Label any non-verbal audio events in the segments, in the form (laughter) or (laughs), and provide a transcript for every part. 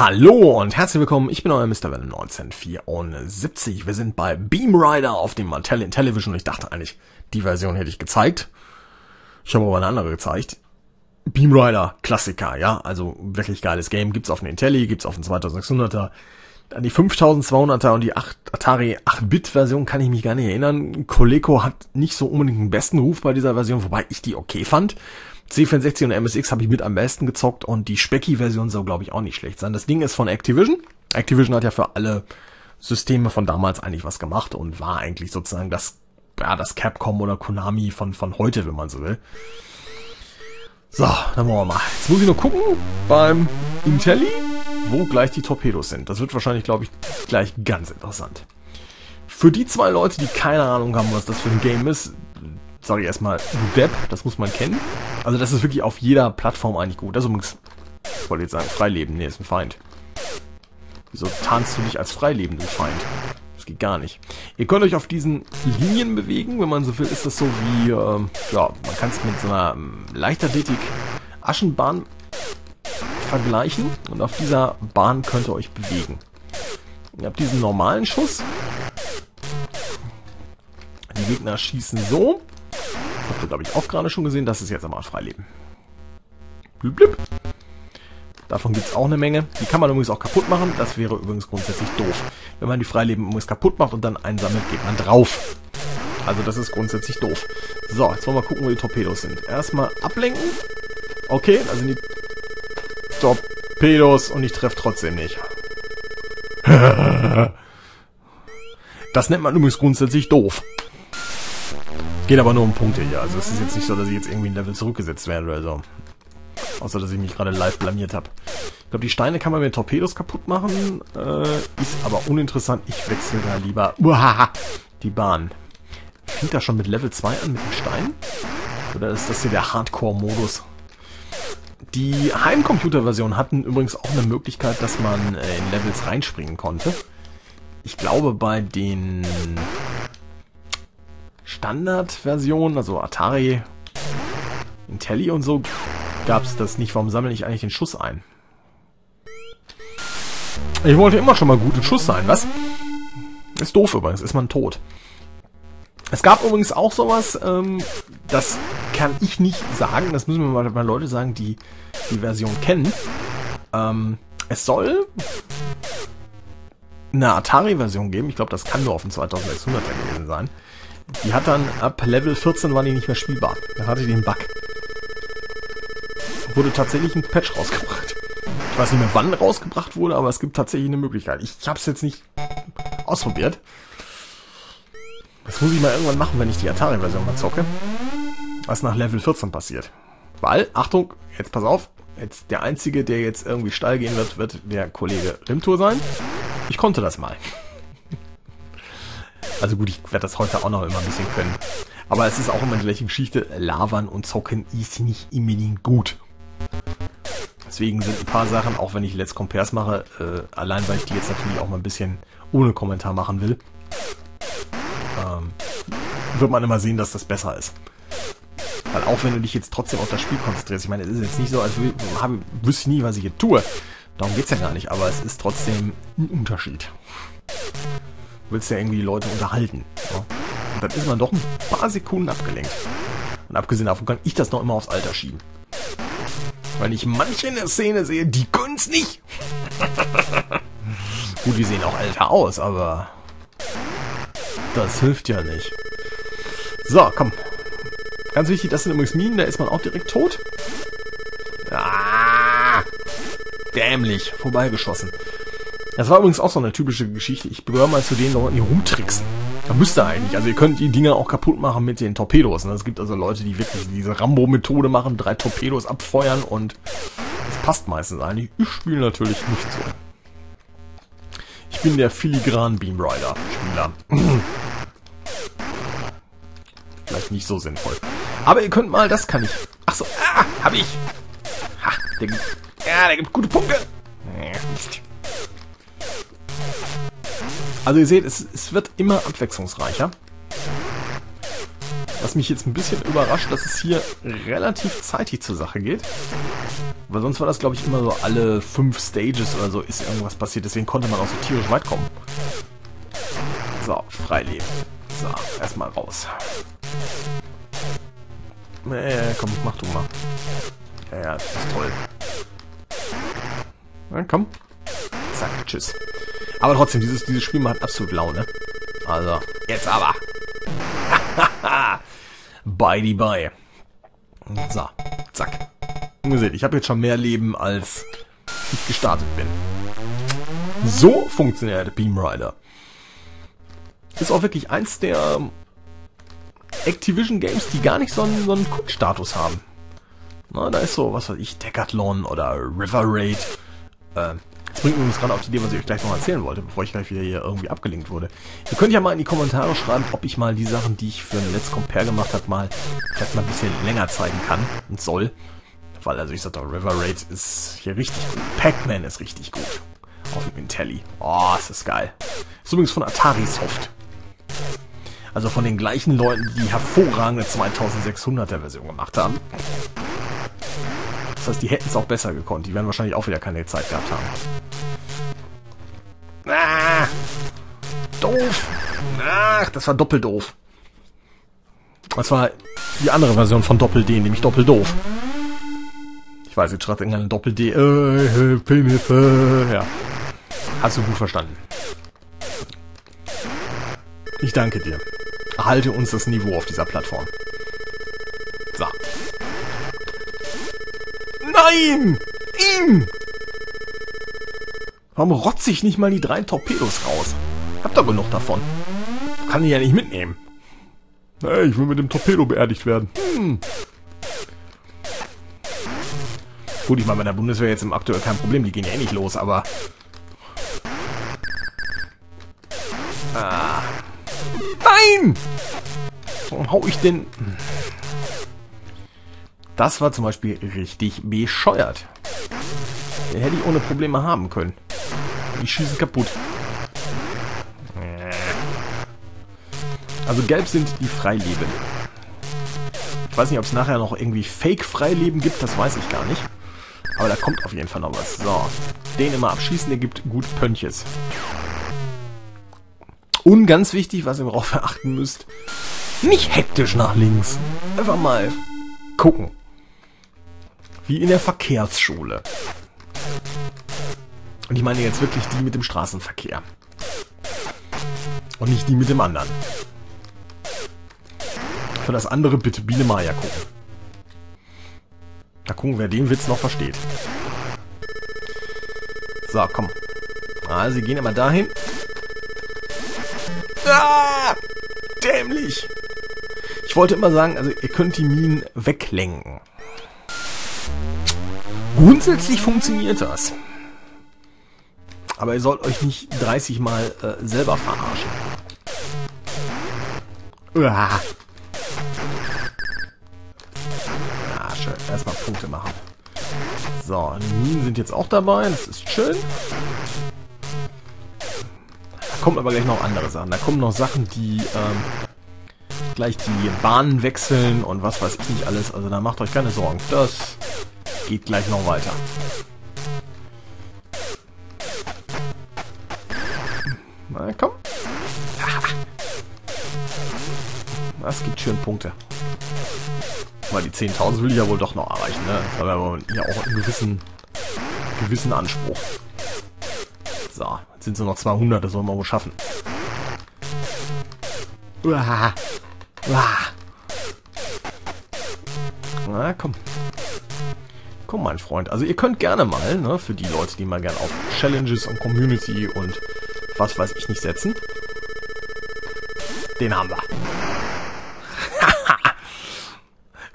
Hallo und herzlich willkommen, ich bin euer Mr. Welle 1974. Wir sind bei Beam Rider auf dem Mattel in Television und ich dachte eigentlich, die Version hätte ich gezeigt. Ich habe aber eine andere gezeigt. Beam Rider, Klassiker, ja, also wirklich geiles Game, gibt's auf den Intelli, gibt's auf den 2600er. An die 5200er und die 8, Atari 8-Bit-Version kann ich mich gar nicht erinnern. Coleco hat nicht so unbedingt den besten Ruf bei dieser Version, wobei ich die okay fand. C64 und MSX habe ich mit am besten gezockt und die Specky-Version soll, glaube ich, auch nicht schlecht sein. Das Ding ist von Activision. Activision hat ja für alle Systeme von damals eigentlich was gemacht und war eigentlich sozusagen das, ja, das Capcom oder Konami von, von heute, wenn man so will. So, dann wollen wir mal. Jetzt muss ich nur gucken beim Intelli, wo gleich die Torpedos sind. Das wird wahrscheinlich, glaube ich, gleich ganz interessant. Für die zwei Leute, die keine Ahnung haben, was das für ein Game ist, ich erstmal, Depp, das muss man kennen. Also das ist wirklich auf jeder Plattform eigentlich gut. Ist übrigens, ich wollte jetzt sagen, Freileben, nee, ist ein Feind. Wieso tarnst du dich als freilebenden Feind? Das geht gar nicht. Ihr könnt euch auf diesen Linien bewegen, wenn man so will, ist das so wie, ähm, ja, man kann es mit so einer ähm, Leichtathletik Aschenbahn vergleichen und auf dieser Bahn könnt ihr euch bewegen. Ihr habt diesen normalen Schuss. Die Gegner schießen so Habt ihr, glaube ich, auch gerade schon gesehen. Das ist jetzt einmal Freileben. Blip, blip. Davon gibt es auch eine Menge. Die kann man übrigens auch kaputt machen. Das wäre übrigens grundsätzlich doof. Wenn man die Freileben übrigens kaputt macht und dann einsammelt, geht man drauf. Also das ist grundsätzlich doof. So, jetzt wollen wir gucken, wo die Torpedos sind. Erstmal ablenken. Okay, da sind die Torpedos und ich treffe trotzdem nicht. (laughs) Das nennt man übrigens grundsätzlich doof. Geht aber nur um Punkte hier. Also es ist jetzt nicht so, dass ich jetzt irgendwie ein Level zurückgesetzt werde oder so. Außer, dass ich mich gerade live blamiert habe. Ich glaube, die Steine kann man mit Torpedos kaputt machen. Äh, ist aber uninteressant. Ich wechsle da lieber uahaha, die Bahn. Fängt das schon mit Level 2 an mit dem Stein? Oder ist das hier der Hardcore-Modus? Die Heimcomputer-Version hatten übrigens auch eine Möglichkeit, dass man äh, in Levels reinspringen konnte. Ich glaube, bei den Standardversion, also Atari, Intelli und so, gab es das nicht. Warum sammle ich eigentlich den Schuss ein? Ich wollte immer schon mal gut im Schuss sein, was? Ist doof übrigens, ist man tot. Es gab übrigens auch sowas, ähm, das kann ich nicht sagen, das müssen mal, mal Leute sagen, die die Version kennen. Ähm, es soll eine Atari-Version geben, ich glaube, das kann nur auf dem 2600er gewesen sein. Die hat dann ab Level 14 war die nicht mehr spielbar. Da hatte die einen Bug. Wurde tatsächlich ein Patch rausgebracht. Ich weiß nicht mehr wann rausgebracht wurde, aber es gibt tatsächlich eine Möglichkeit. Ich habe es jetzt nicht ausprobiert. Das muss ich mal irgendwann machen, wenn ich die Atari-Version mal zocke. Was nach Level 14 passiert. Weil, Achtung, jetzt pass auf, jetzt der Einzige, der jetzt irgendwie steil gehen wird, wird der Kollege Rimtour sein. Ich konnte das mal. Also gut, ich werde das heute auch noch immer ein bisschen können. Aber es ist auch immer die gleiche Geschichte. Lavern und Zocken ist nicht unbedingt gut. Deswegen sind ein paar Sachen, auch wenn ich Let's Compares mache, äh, allein weil ich die jetzt natürlich auch mal ein bisschen ohne Kommentar machen will, ähm, wird man immer sehen, dass das besser ist. Weil auch wenn du dich jetzt trotzdem auf das Spiel konzentrierst, ich meine, es ist jetzt nicht so, als wüsste ich nie, was ich hier tue. Darum geht's ja gar nicht, aber es ist trotzdem ein Unterschied willst ja irgendwie die Leute unterhalten. Ja? Und dann ist man doch ein paar Sekunden abgelenkt. Und abgesehen davon kann ich das noch immer aufs Alter schieben. Weil ich manche in der Szene sehe, die können's nicht. (laughs) Gut, die sehen auch älter aus, aber das hilft ja nicht. So, komm. Ganz wichtig, das sind übrigens Minen, da ist man auch direkt tot. Ah, dämlich, vorbeigeschossen. Das war übrigens auch so eine typische Geschichte. Ich gehöre mal zu den Leuten, die rumtricksen. Da müsst ihr eigentlich. Also ihr könnt die Dinger auch kaputt machen mit den Torpedos. Ne? Es gibt also Leute, die wirklich diese Rambo-Methode machen, drei Torpedos abfeuern und das passt meistens eigentlich. Ich spiele natürlich nicht so. Ich bin der filigran Beam Rider Spieler. (clears throat) Vielleicht nicht so sinnvoll. Aber ihr könnt mal, das kann ich. Achso, ah, hab ich. Ha, der, ja, der gibt gute Punkte. Mist. Also ihr seht, es, es wird immer abwechslungsreicher. Was mich jetzt ein bisschen überrascht, dass es hier relativ zeitig zur Sache geht. Weil sonst war das, glaube ich, immer so alle fünf Stages oder so ist irgendwas passiert. Deswegen konnte man auch so tierisch weit kommen. So, Freileben. So, erstmal raus. Äh, komm, mach du mal. Ja, ja, das ist toll. Na, komm. Zack, tschüss. Aber trotzdem, dieses, dieses Spiel macht absolut Laune. Also, jetzt aber. (laughs) Bye die bye. So, zack. Und ihr seht, ich habe jetzt schon mehr Leben, als ich gestartet bin. So funktioniert Beam Rider. Ist auch wirklich eins der Activision Games, die gar nicht so einen, so einen Kultstatus haben. Na, da ist so, was weiß ich, Decathlon oder River Raid. Äh, bringt uns gerade auf die Idee, was ich euch gleich noch erzählen wollte, bevor ich gleich wieder hier irgendwie abgelenkt wurde. Ihr könnt ja mal in die Kommentare schreiben, ob ich mal die Sachen, die ich für ein Let's Compare gemacht habe, mal vielleicht mal ein bisschen länger zeigen kann und soll. Weil, also ich sag doch, River Raid ist hier richtig gut. Pac-Man ist richtig gut. Auf dem Intelli. Oh, ist das geil. Ist übrigens von Atari Soft. Also von den gleichen Leuten, die hervorragende 2600er Version gemacht haben. Das heißt, die hätten es auch besser gekonnt. Die werden wahrscheinlich auch wieder keine Zeit gehabt haben. Ah, doof. Ach, das war doppelt doof. Das war die andere Version von Doppel-D, nämlich Doppel-Doof. Ich weiß, jetzt schreibt irgendein Doppel-D. Äh, Hilfe. Ja. Hast du gut verstanden. Ich danke dir. Erhalte uns das Niveau auf dieser Plattform. Nein! Ihm! Warum rotze ich nicht mal die drei Torpedos raus? Hab doch genug davon. Kann ich ja nicht mitnehmen. Hey, ich will mit dem Torpedo beerdigt werden. Hm. Gut, ich meine, bei der Bundeswehr jetzt im aktuell kein Problem, die gehen ja eh nicht los, aber... Ah. Nein! Warum hau ich denn... Das war zum Beispiel richtig bescheuert. Den hätte ich ohne Probleme haben können. Die schießen kaputt. Also gelb sind die Freileben. Ich weiß nicht, ob es nachher noch irgendwie Fake-Freileben gibt, das weiß ich gar nicht. Aber da kommt auf jeden Fall noch was. So, den immer abschießen, der gibt gut Pönches. Und ganz wichtig, was ihr darauf (laughs) verachten müsst, nicht hektisch nach links. Einfach mal gucken. Wie in der Verkehrsschule. Und ich meine jetzt wirklich die mit dem Straßenverkehr. Und nicht die mit dem anderen. Für das andere bitte Biene Maya gucken. Da gucken, wer den Witz noch versteht. So, komm. Ah, sie gehen immer dahin. Ah! Dämlich! Ich wollte immer sagen, also ihr könnt die Minen weglenken. Grundsätzlich funktioniert das. Aber ihr sollt euch nicht 30 Mal äh, selber verarschen. Uah. Ah, schön. Erstmal Punkte machen. So, Minen sind jetzt auch dabei. Das ist schön. Da kommen aber gleich noch andere Sachen. Da kommen noch Sachen, die ähm, gleich die Bahnen wechseln und was weiß ich nicht alles. Also da macht euch keine Sorgen. Das geht gleich noch weiter. Na komm. (laughs) Das gibt schön Punkte. Weil die 10.000 will ich ja wohl doch noch erreichen. Ne? Das haben wir ja auch einen gewissen, gewissen Anspruch. So, jetzt sind es nur noch 200, das sollen wir wohl schaffen. Uah. Uah. Na komm. Komm, mein Freund. Also ihr könnt gerne mal, ne, für die Leute, die mal gerne auf Challenges und Community und was weiß ich nicht setzen. Den haben wir. (laughs)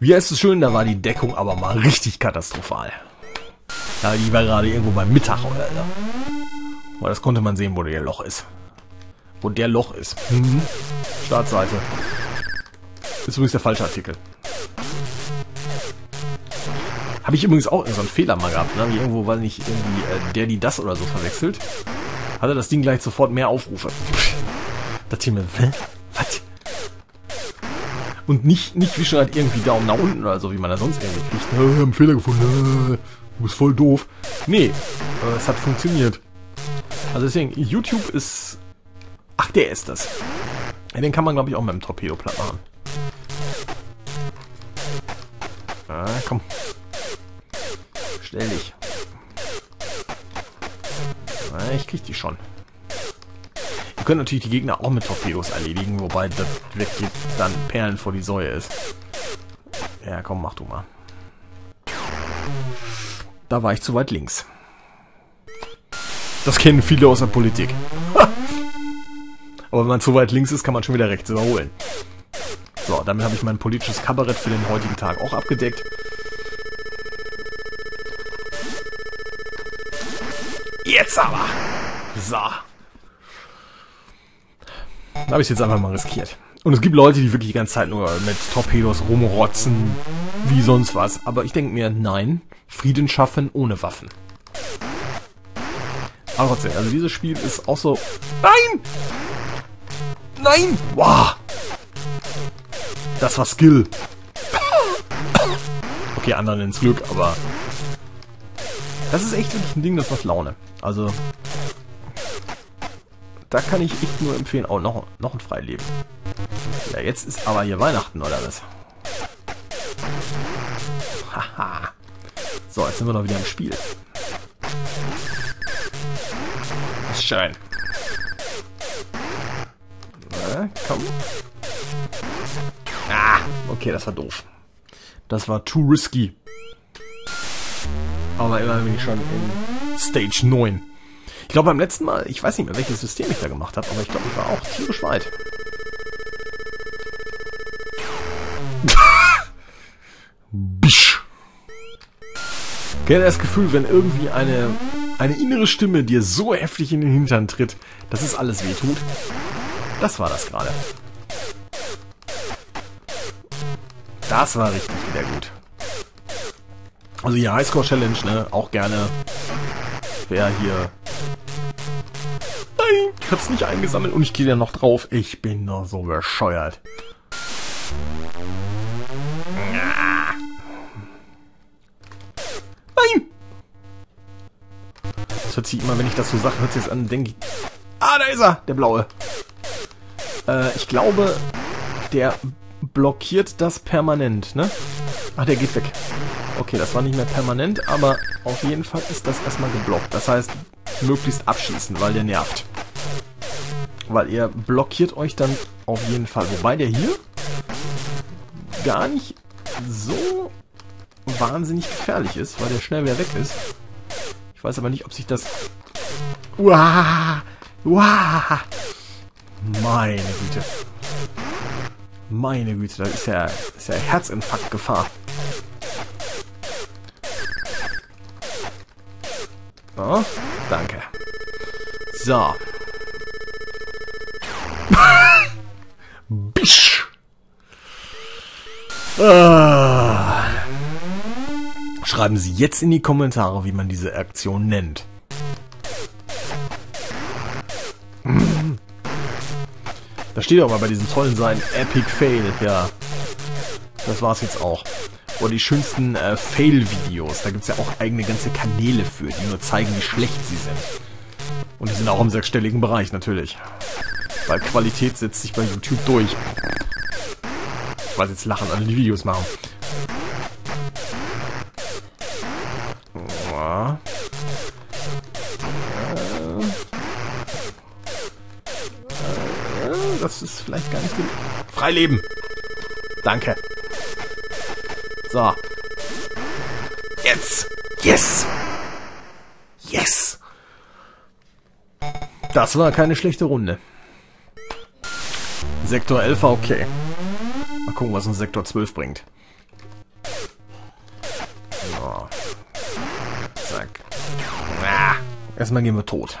Wie heißt es schön, da war die Deckung aber mal richtig katastrophal. Ja, die war gerade irgendwo beim Mittag oder so. Aber das konnte man sehen, wo der Loch ist. Wo der Loch ist. Mhm. Startseite. Ist übrigens der falsche Artikel. Habe ich übrigens auch so einen Fehler mal gehabt, ne? Irgendwo, weiß nicht, irgendwie äh, der, die das oder so verwechselt. Hatte das Ding gleich sofort mehr Aufrufe. Da dachte ich mir, hä? Was? Und nicht, nicht wie schon halt irgendwie Daumen nach unten oder so, wie man da sonst irgendwie kriegt. Ne, wir haben einen Fehler gefunden. Du bist voll doof. Nee, äh, es hat funktioniert. Also deswegen, YouTube ist... Ach, der ist das. Ja, den kann man, glaube ich, auch mit dem Torpedo platt machen. Ah, komm. Stell dich. Ich krieg die schon. Ihr könnt natürlich die Gegner auch mit Torpedos erledigen, wobei das wirklich dann Perlen vor die Säue ist. Ja, komm, mach du mal. Da war ich zu weit links. Das kennen viele aus der Politik. (laughs) Aber wenn man zu weit links ist, kann man schon wieder rechts überholen. So, damit habe ich mein politisches Kabarett für den heutigen Tag auch abgedeckt. Jetzt aber! So. Da habe ich jetzt einfach mal riskiert. Und es gibt Leute, die wirklich die ganze Zeit nur mit Torpedos rumrotzen, wie sonst was. Aber ich denke mir, nein, Frieden schaffen ohne Waffen. Aber trotzdem, also dieses Spiel ist auch so... Nein! Nein! Wow! Das war Skill. Okay, anderen ins Glück, aber... Das ist echt wirklich ein Ding, das macht Laune. Also... Da kann ich echt nur empfehlen, auch noch, noch ein Freileben. Ja, jetzt ist aber hier Weihnachten, oder was? Haha. so, jetzt sind wir noch wieder im Spiel. Schön. Na, komm. Ah, okay, das war doof. Das war too risky. Aber immerhin bin ich schon in Stage 9. Ich glaube beim letzten Mal, ich weiß nicht mehr, welches System ich da gemacht habe, aber ich glaube, ich war auch tierisch weit. (laughs) Bisch. Ihr das Gefühl, wenn irgendwie eine eine innere Stimme dir so heftig in den Hintern tritt, dass es alles wehtut. Das war das gerade. Das war richtig wieder gut. Also hier Highscore Challenge, ne? Auch gerne. Wer hier... Nein, ich hab's nicht eingesammelt und ich gehe ja noch drauf. Ich bin noch so bescheuert. Das hört sich immer, wenn ich das so sage, hört sich das an, denke ich... Ah, da ist er, der blaue. Äh, ich glaube, der blockiert das permanent, ne? Ach, der geht weg. Okay, das war nicht mehr permanent, aber auf jeden Fall ist das erstmal geblockt. Das heißt, möglichst abschießen, weil der nervt. Weil er blockiert euch dann auf jeden Fall. Wobei der hier gar nicht so wahnsinnig gefährlich ist, weil der schnell wieder weg ist. Ich weiß aber nicht, ob sich das... Uah, uah, meine Güte. Meine Güte, da ist ja, ist ja Herzinfarkt-Gefahr. Oh, danke. So. (laughs) Bisch. Ah. Schreiben Sie jetzt in die Kommentare, wie man diese Aktion nennt. Da steht aber bei diesen tollen Seiten Epic Fail, ja. Das war's jetzt auch. Oder die schönsten äh, Fail-Videos. Da gibt's ja auch eigene ganze Kanäle für, die nur zeigen, wie schlecht sie sind. Und die sind auch im sechsstelligen Bereich, natürlich. Weil Qualität setzt sich bei YouTube durch. Weiß jetzt lachen, alle die Videos machen. das ist vielleicht gar nicht. Freileben! Danke. So. Jetzt! Yes! Yes! Das war keine schlechte Runde. Sektor 11 war okay. Mal gucken, was uns Sektor 12 bringt. So. Zack. Ah. Erstmal gehen wir tot.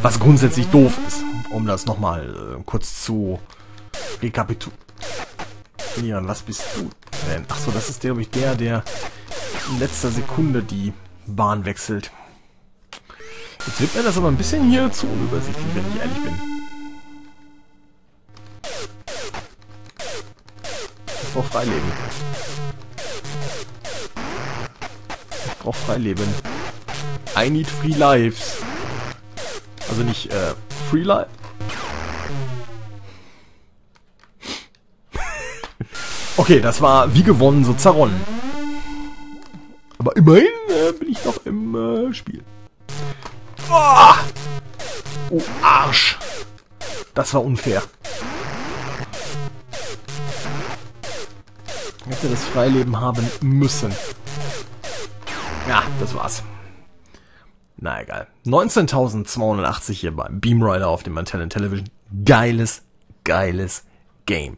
Was grundsätzlich doof ist, um das nochmal äh, kurz zu rekapitulieren. Was bist du denn? Achso, das ist, glaube ich, der, der in letzter Sekunde die Bahn wechselt. Jetzt wird mir das aber ein bisschen hier zu unübersichtlich, wenn ich ehrlich bin. Vor Freileben. brauche Freileben. I need free lives. Also nicht äh, free life. Okay, das war wie gewonnen so zerronnen. Aber immerhin äh, bin ich noch im äh, Spiel. Oh! oh, Arsch. Das war unfair. hätte das Freileben haben müssen. Ja, das war's. Na egal. 19.280 hier beim Beamrider auf dem Antennen Television. Geiles, geiles Game.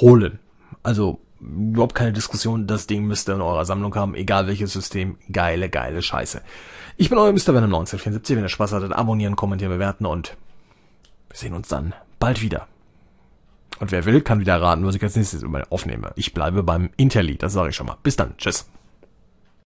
Holen. Also überhaupt keine Diskussion. Das Ding müsst ihr in eurer Sammlung haben. Egal welches System. Geile, geile Scheiße. Ich bin euer Mr. Venom 1974. Wenn ihr Spaß hattet, abonnieren, kommentieren, bewerten und wir sehen uns dann bald wieder. Und wer will, kann wieder raten, was ich als nächstes aufnehme. Ich bleibe beim Interlied, das sage ich schon mal. Bis dann, tschüss.